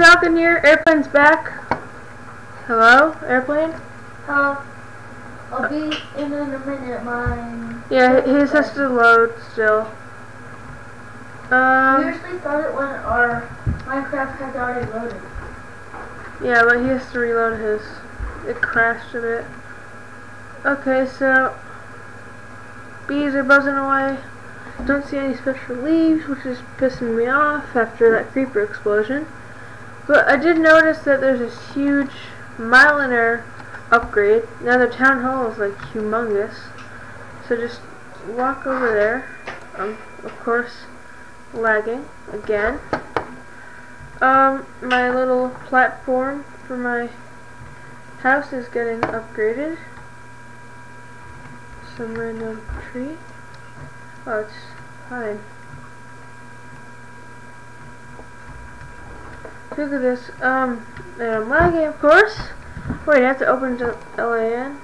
here. Airplane's back. Hello, airplane? Uh, I'll be in in a minute, mine. Yeah, he has to load still. We Um, usually start it when our Minecraft has already loaded. yeah, but he has to reload his. It crashed a bit. Okay, so bees are buzzing away. Don't see any special leaves, which is pissing me off after that creeper explosion. But I did notice that there's this huge hour upgrade. Now the town hall is like humongous. So just walk over there. I'm of course, lagging again. Um, my little platform for my house is getting upgraded. Some random tree. Oh, it's fine. Look at this. Um, I'm lagging, of course. Wait, I have to open to LAN.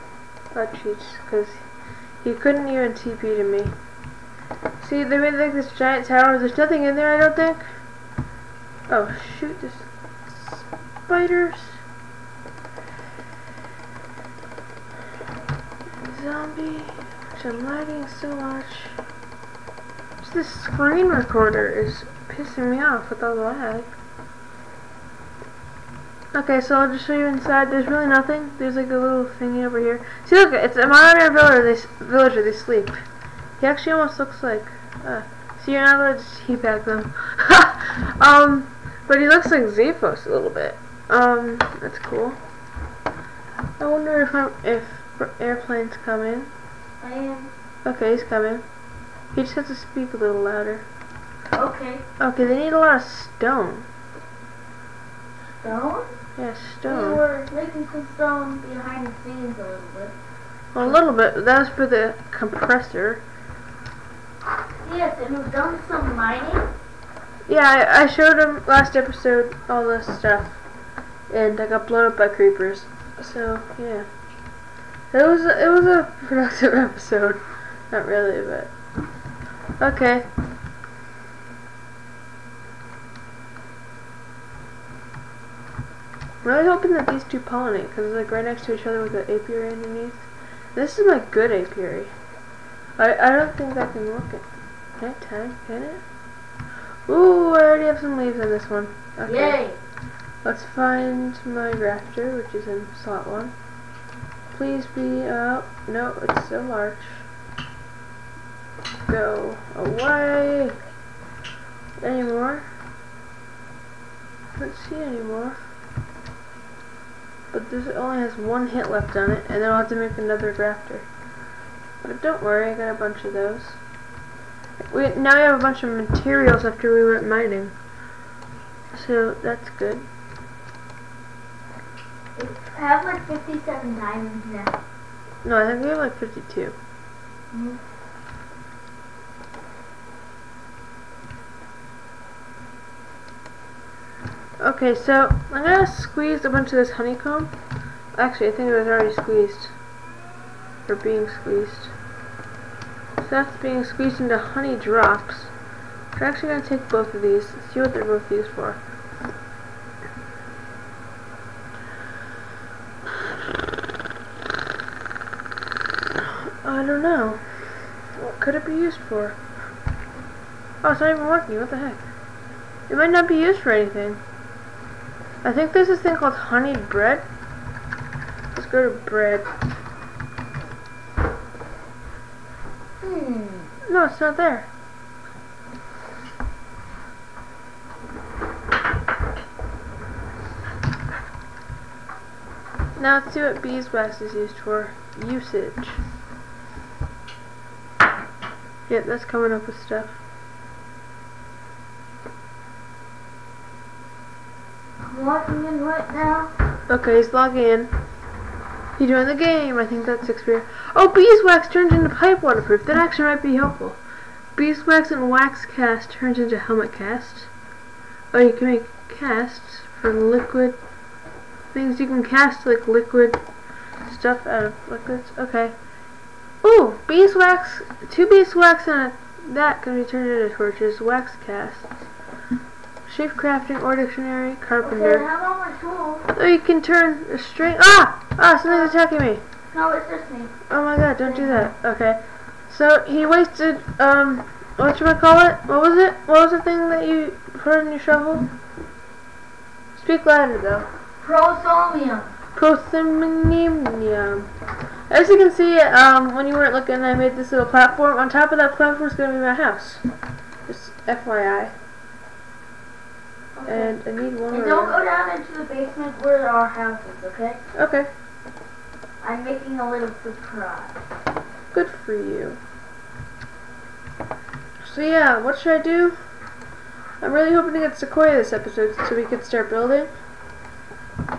Oh, cheats, because he couldn't even TP to me. See, they made like this giant tower. There's nothing in there, I don't think. Oh, shoot, there's spiders. Zombie. Which I'm lagging so much. Just this screen recorder is pissing me off with all the lag. Okay, so I'll just show you inside. There's really nothing. There's like a little thingy over here. See, look, it's a modern villager. They, villager, they sleep. He actually almost looks like. Uh, see, you're not allowed to teabag them. um, but he looks like Zaphos a little bit. Um, that's cool. I wonder if I'm, if airplane's coming. I am. Okay, he's coming. He just has to speak a little louder. Okay. Okay, they need a lot of stone. Stone? Yeah, We stone. were making some stone behind the scenes a little bit. Well, a little bit. That was for the compressor. Yes, and we've done some mining. Yeah, I, I showed him last episode all this stuff, and I got blown up by creepers. So yeah, it was it was a productive episode. Not really, but okay. Really hoping that these two pollinate because they're like right next to each other with the apiary underneath. This is my good apiary. I I don't think that can work it. Nighttime, can it? Ooh, I already have some leaves on this one. Okay. Yay! Let's find my grafter, which is in slot one. Please be up. No, it's still large. Go away. Any more? Don't see any more. But this only has one hit left on it, and then I'll have to make another grafter. But don't worry, I got a bunch of those. We now we have a bunch of materials after we went mining. So that's good. I have like 57 diamonds now. No, I think we have like 52. Mhm. Okay, so I'm gonna squeeze a bunch of this honeycomb. Actually, I think it was already squeezed. Or being squeezed. So that's being squeezed into honey drops. We're actually gonna take both of these, see what they're both used for. I don't know. What could it be used for? Oh, it's not even working. What the heck? It might not be used for anything. I think there's this thing called honeyed bread. Let's go to bread. Hmm. No, it's not there. Now let's see what beeswax is used for. Usage. Yep, that's coming up with stuff. Logging in right now. Okay, he's logging in. He joined the game. I think that's experience. Oh, beeswax turns into pipe waterproof. That actually might be helpful. Beeswax and wax cast turns into helmet cast. Oh, you can make casts for liquid things. You can cast like liquid stuff out of liquids. Okay. Ooh, beeswax. Two beeswax and a, that can be turned into torches. Wax casts. Shape crafting or dictionary, carpenter. Okay, how about my tools? Oh, you can turn a string. Ah! Ah, something's attacking me. No, it's just me. Oh my god, don't do that. Okay. So he wasted, um, what should I call it? What was it? What was the thing that you put in your shovel? Speak louder though. Prosomium. Prothymnium. As you can see, um, when you weren't looking, I made this little platform. On top of that platform is going to be my house. Just FYI. And I need one And more. don't go down into the basement where our house is, okay? Okay. I'm making a little surprise. Good for you. So yeah, what should I do? I'm really hoping to get Sequoia this episode so we can start building.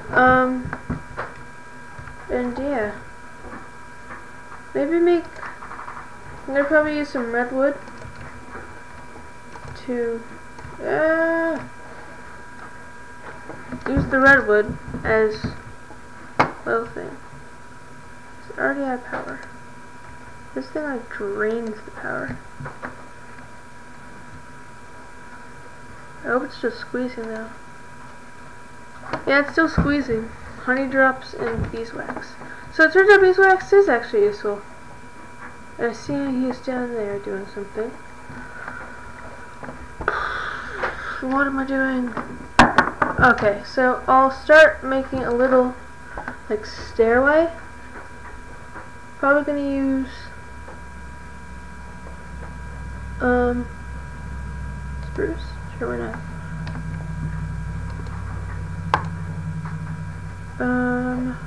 Um, and yeah. Maybe make, I'm gonna probably use some redwood to, uh, use the redwood as little thing. It's already have power. This thing like drains the power. I hope it's just squeezing though. Yeah, it's still squeezing. Honey drops and beeswax. So it turns out beeswax is actually useful. I see he's down there doing something. What am I doing? Okay, so I'll start making a little like stairway. Probably gonna use um spruce. Sure, why not? Um.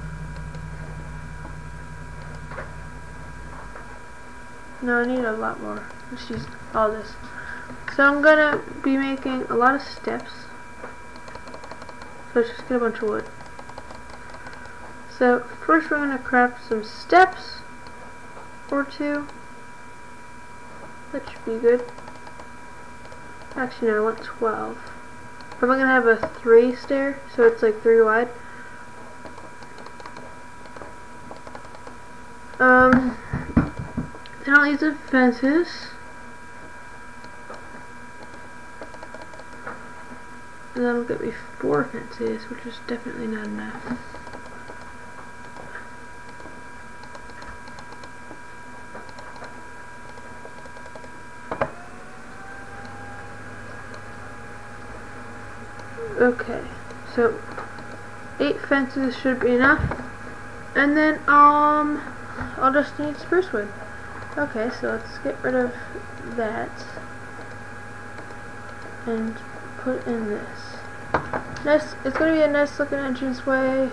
No, I need a lot more. Let's use all this. So I'm gonna be making a lot of steps. So let's just get a bunch of wood. So first we're gonna craft some steps or two. That should be good. Actually, no, I want 12. I'm gonna have a three stair, so it's like three wide. Um, then I'll use the fences. And that'll get me four fences, which is definitely not enough. Okay, so eight fences should be enough. And then, um, I'll just need spruce wood. Okay, so let's get rid of that. And put in this. Nice, it's gonna be a nice looking entranceway,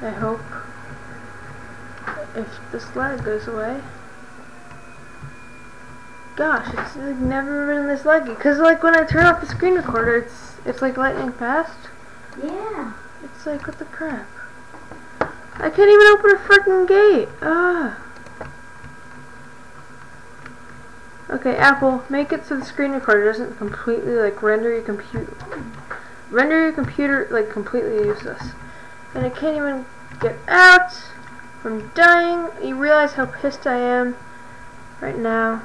I hope. If this lag goes away. Gosh, it's like never been this laggy. Cause like when I turn off the screen recorder, it's it's like lightning fast. Yeah. It's like what the crap. I can't even open a freaking gate. Ah. Okay, Apple, make it so the screen recorder doesn't completely like render your computer render your computer like completely useless. And I can't even get out. I'm dying. You realize how pissed I am right now.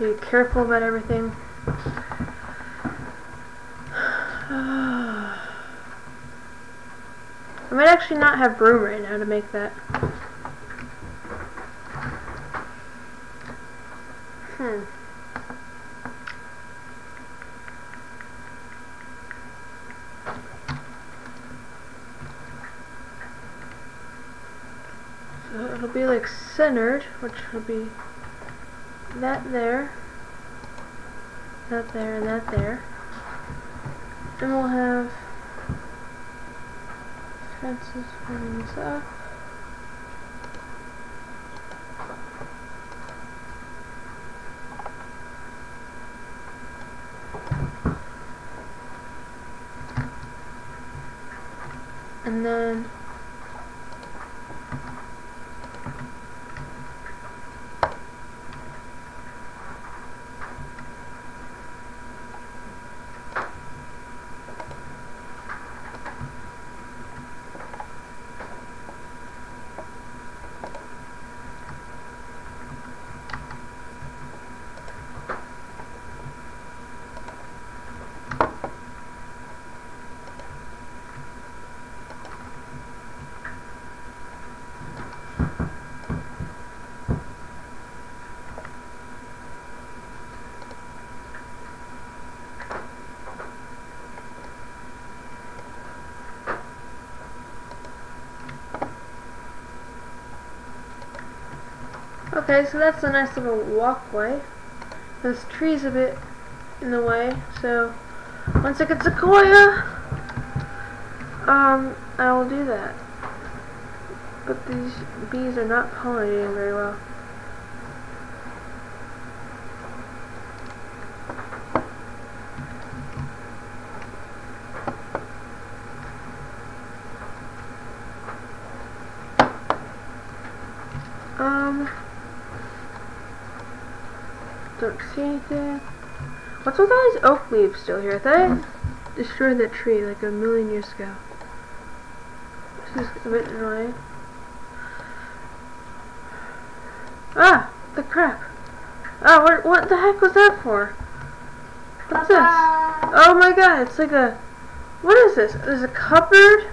Be careful about everything. I might actually not have room right now to make that. Hmm. So it'll be like centered, which will be that there, that there, and that there. And we'll have fences running this up. And then Okay, so that's a nice little walkway. This tree's a bit in the way, so once I get sequoia, um, I will do that. But these bees are not pollinating very well. Um, don't. What's with all these oak leaves still here? I thought I destroyed that tree like a million years ago. This is a bit annoying. Ah, the crap. Oh, what, what the heck was that for? What's this? Oh my god, it's like a... What is this? There's a cupboard.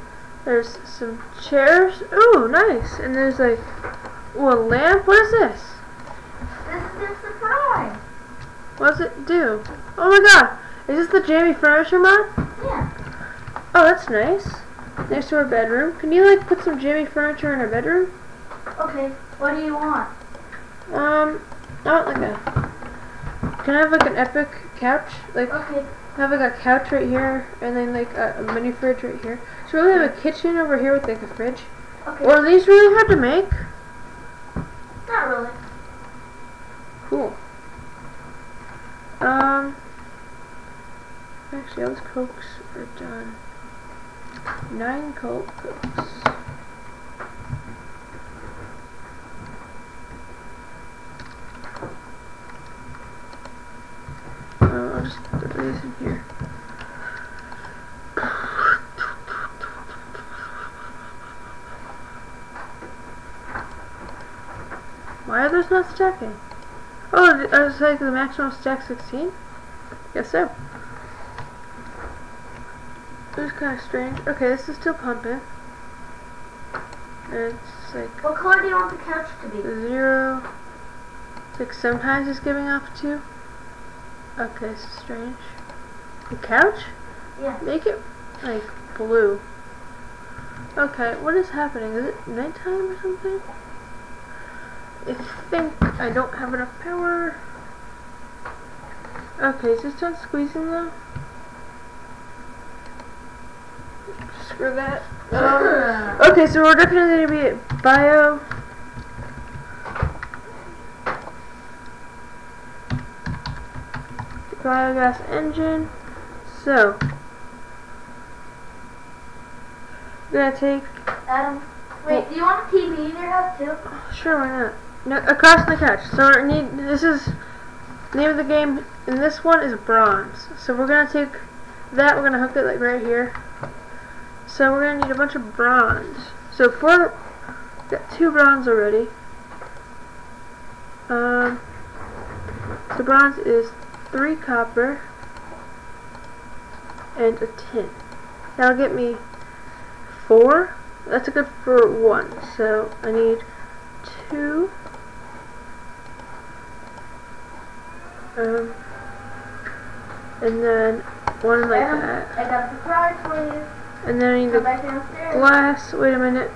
There's some chairs. Ooh, nice. And there's like... Ooh, a lamp? What is this? This is. What does it do? Oh my god! Is this the Jammy Furniture mod? Yeah. Oh, that's nice. Next to our bedroom. Can you like put some Jammy furniture in our bedroom? Okay. What do you want? Um, I want like a. Can I have like an epic couch? Like Okay. have like a couch right here, and then like a, a mini fridge right here. Should we have a kitchen over here with like a fridge? Okay. Or are these really hard to make? Not really. Cool. Um. Actually, all those cokes are done. Nine cokes. Uh, I'll just throw these in here. Why are those not stacking? I was like the maximum stack 16? Guess so. It was kind of strange. Okay, this is still pumping. And it's like What color do you want the couch to be? zero. It's like sometimes it's giving off two. Okay, this is strange. The couch? Yeah. Make it like blue. Okay, what is happening? Is it nighttime or something? I think I don't have enough power. Okay, is this done squeezing though? Screw that. Um, okay, so we're definitely gonna be at bio. Biogas engine. So, we're gonna take Adam. Wait, do you want a TV in your house too? Sure, why not? No, across the couch. So we need. This is name of the game, and this one is bronze. So we're gonna take that. We're gonna hook it like right here. So we're gonna need a bunch of bronze. So four. Got two bronze already. Um. So bronze is three copper and a tin. That'll get me four. That's a good for one. So I need two. Um, and then one like Adam, that. I got for you. And then I need Come the back downstairs. glass. Wait a minute.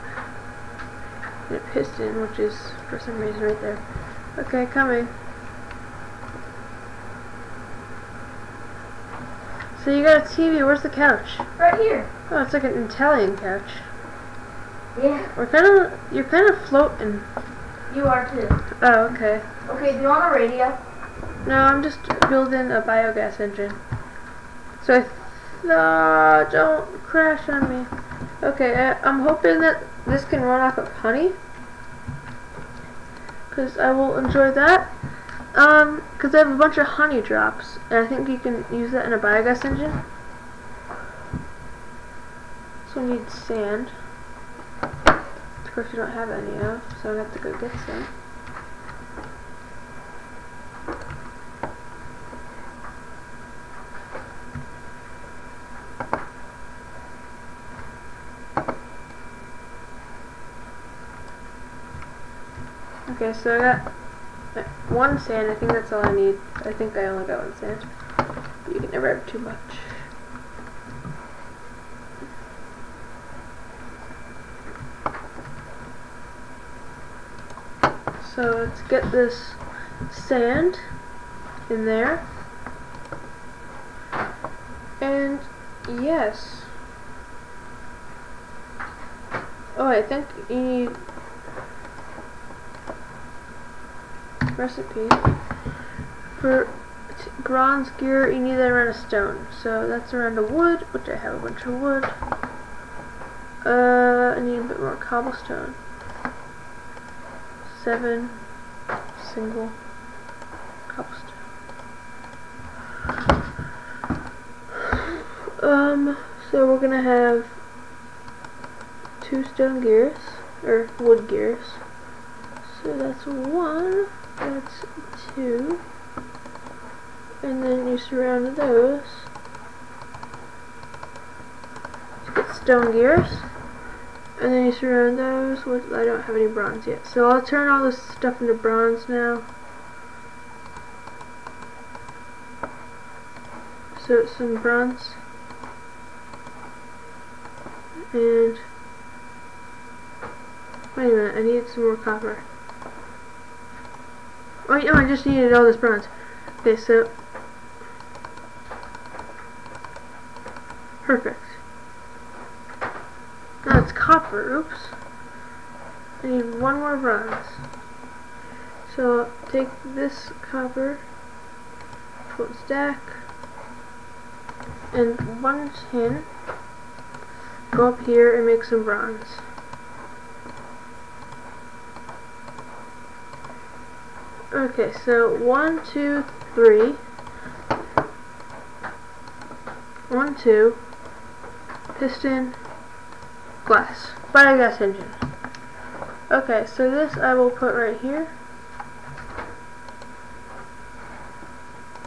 And a piston, which is for some reason right there. Okay, coming. So you got a TV. Where's the couch? Right here. Oh, it's like an Italian couch. Yeah, We're kind of. You're kind of floating. you are too. Oh, okay. Okay, do you want a radio? No, I'm just building a biogas engine. So I th- uh, don't crash on me. Okay, I, I'm hoping that this can run off of honey. Because I will enjoy that. Um, because I have a bunch of honey drops. And I think you can use that in a biogas engine. So we need sand. Of course we don't have any of, so I have to go get some. Okay, so I got one sand. I think that's all I need. I think I only got one sand. You can never have too much. So let's get this sand in there. And yes. Oh, I think you need recipe for bronze gear. You need that around a stone. So that's around a wood, which I have a bunch of wood. Uh, I need a bit more cobblestone. Seven single cobblestone. Um, so we're gonna have two stone gears, or wood gears. So that's one, that's two, and then you surround those. get stone gears. And then you surround those with, I don't have any bronze yet. So I'll turn all this stuff into bronze now. So it's some bronze. And, wait a minute, I need some more copper. Wait, no, I just needed all this bronze. Okay, so, perfect. Now it's copper, oops. I need one more bronze. So take this copper, put stack, and one tin, go up here and make some bronze. Okay, so one, two, three. One, two, piston, glass. Biogas engine. Okay, so this I will put right here.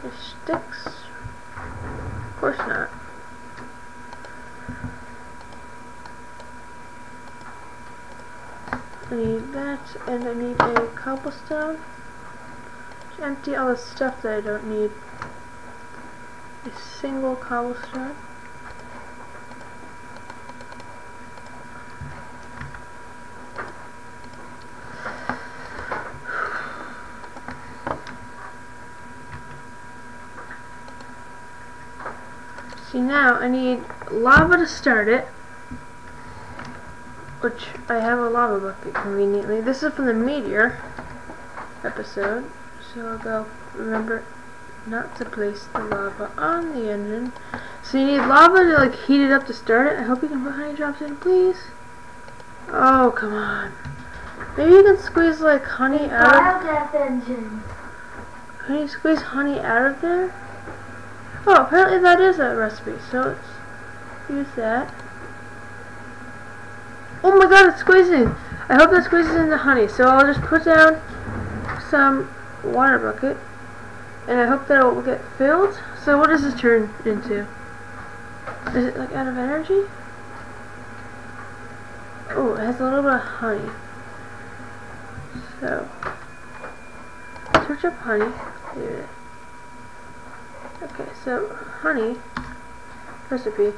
It sticks. Of course not. I need that, and I need a cobblestone. Empty all the stuff that I don't need. A single cobblestone. See now, I need lava to start it, which I have a lava bucket conveniently. This is from the meteor episode, so I'll go remember not to place the lava on the engine. So you need lava to like heat it up to start it. I hope you can put honey drops in, please. Oh, come on. Maybe you can squeeze like honey out. Biogas engine. Can you squeeze honey out of there? Oh, apparently that is a recipe, so let's use that. Oh my god, it's squeezing! I hope that squeezes in the honey, so I'll just put down some water bucket, and I hope that it will get filled. So what does this turn into? Is it like out of energy? Oh, it has a little bit of honey. So, search up honey. Here. Okay, so honey recipe.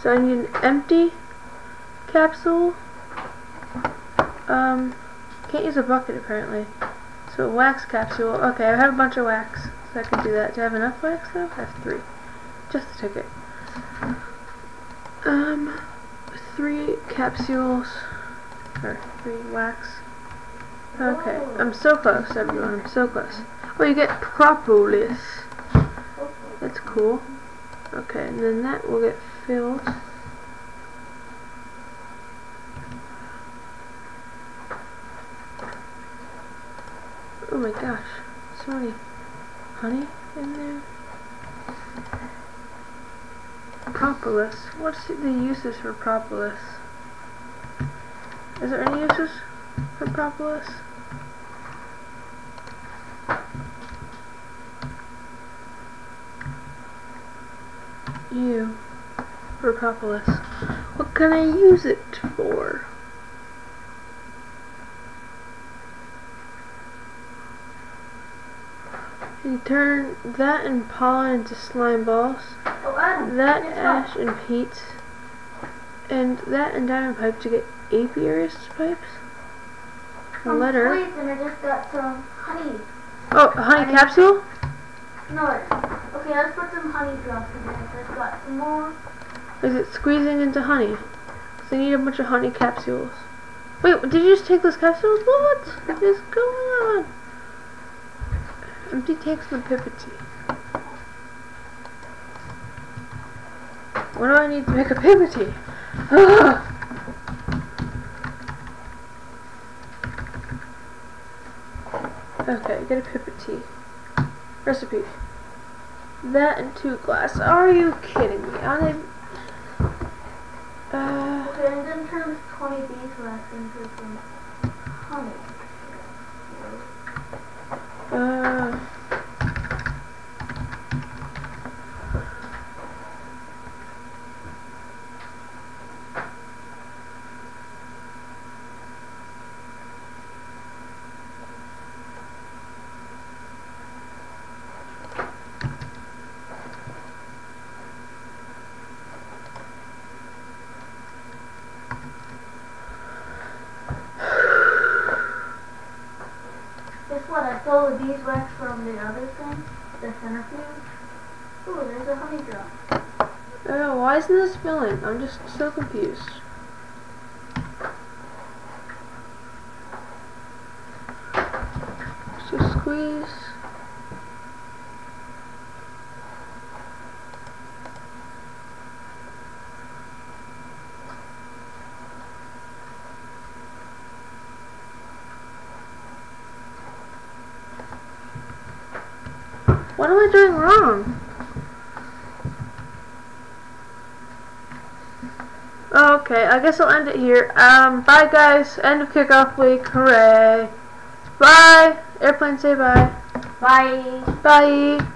So I need an empty capsule. Um, can't use a bucket apparently. So wax capsule. Okay, I have a bunch of wax, so I can do that. Do I have enough wax though? I have three. Just the ticket. Um, three capsules or three wax. Okay, I'm so close, everyone. I'm so close. Oh, you get propolis. That's cool. Okay, and then that will get filled. Oh my gosh, so honey in there. Propolis. What's the uses for propolis? Is there any uses for propolis? You. For propolis. What can I use it for? Turn that and pollen into slime balls. Oh, Adam. That ash and peat. And that and diamond pipe to get apiarist pipes. I'm letter. I just got some honey. Oh, a honey Honey. capsule? No, okay, let's put some honey drops in there. I've got some more. Is it squeezing into honey? 'Cause I need a bunch of honey capsules. Wait, did you just take those capsules? What is going on? empty tanks tea What do I need to make a pivoty? Ugh. Okay, get a pivoty. Recipe. That and two glass. Are you kidding me? I need. Uh... Okay, I'm gonna turn 20 bees left into 100. 嗯。I'm just so confused. So squeeze. What am I doing wrong? Okay, I guess I'll end it here. Um, bye guys. End of kickoff week. Hooray. Bye. Airplane say bye. Bye. Bye.